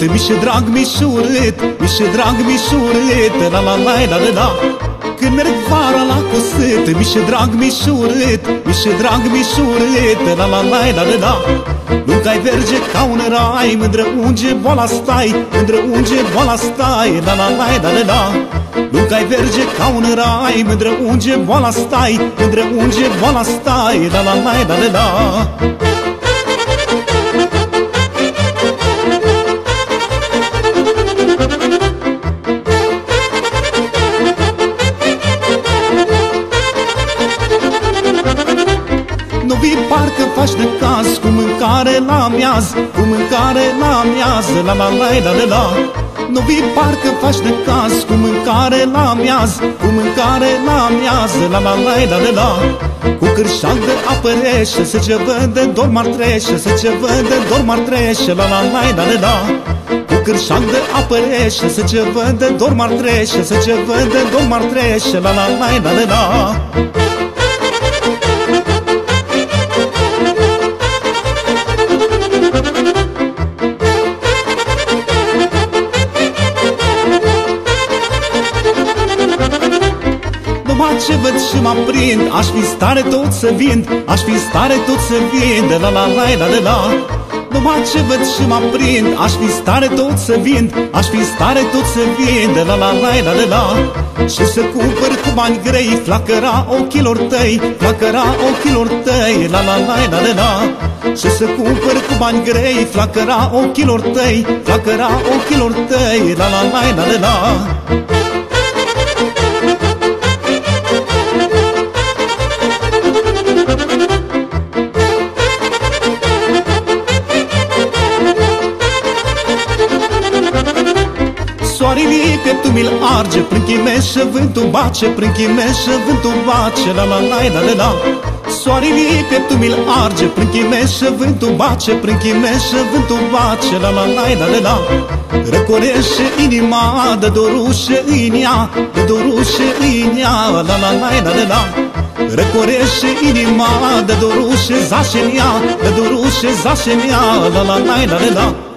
cu sât Mi-și drag, mi-și urât Mi-și drag, mi-și urât La la la la la la când merg vara la cosât Mi-și drag, mi-și urât Mi-și drag, mi-și urât La la la la la la Nu cai verge ca un rai Mândră unge boala stai Mândră unge boala stai La la la la la la Nu cai verge ca un rai Mândră unge boala stai Mândră unge boala stai La la la la la la vii parcă faci de caz Cu mâncare la miaz Cu mâncare la miaz La la la la la la Nu vii parcă faci de caz Cu mâncare la miaz Cu mâncare la miaz La la la la la la Cu cârșag de apă reșe Să ce văd dor mar trește Să ce văd dor mar trește La la la la la la Cu cârșag de apă reșe Să ce văd dor mar trește Să ce văd dor mar trește La la la la la la ce văd și mă prind Aș fi stare tot să vind Aș fi stare tot să vind La la la la la la Numai ce văd și mă prind Aș fi stare tot să vind Aș fi stare tot să vind La la la la la la Și să cumpăr cu bani grei Flacăra ochilor tăi Flacăra ochilor tăi La la la la la la Și să cumpăr cu bani grei Flacăra ochilor tăi Flacăra ochilor tăi La la la la la la Soarele pe tu mi-l arge Prin chimeșă vântul bace Prin chimeșă vântul bace La la la la la la Soarele pe tu mi-l arge Prin chimeșă vântul bace Prin chimeșă vântul bace La la la la la la Răcorește inima De dorușe în ea De dorușe în ea La la la la la la Răcorește inima De dorușe zașe în ea De dorușe zașe în ea La la la la la la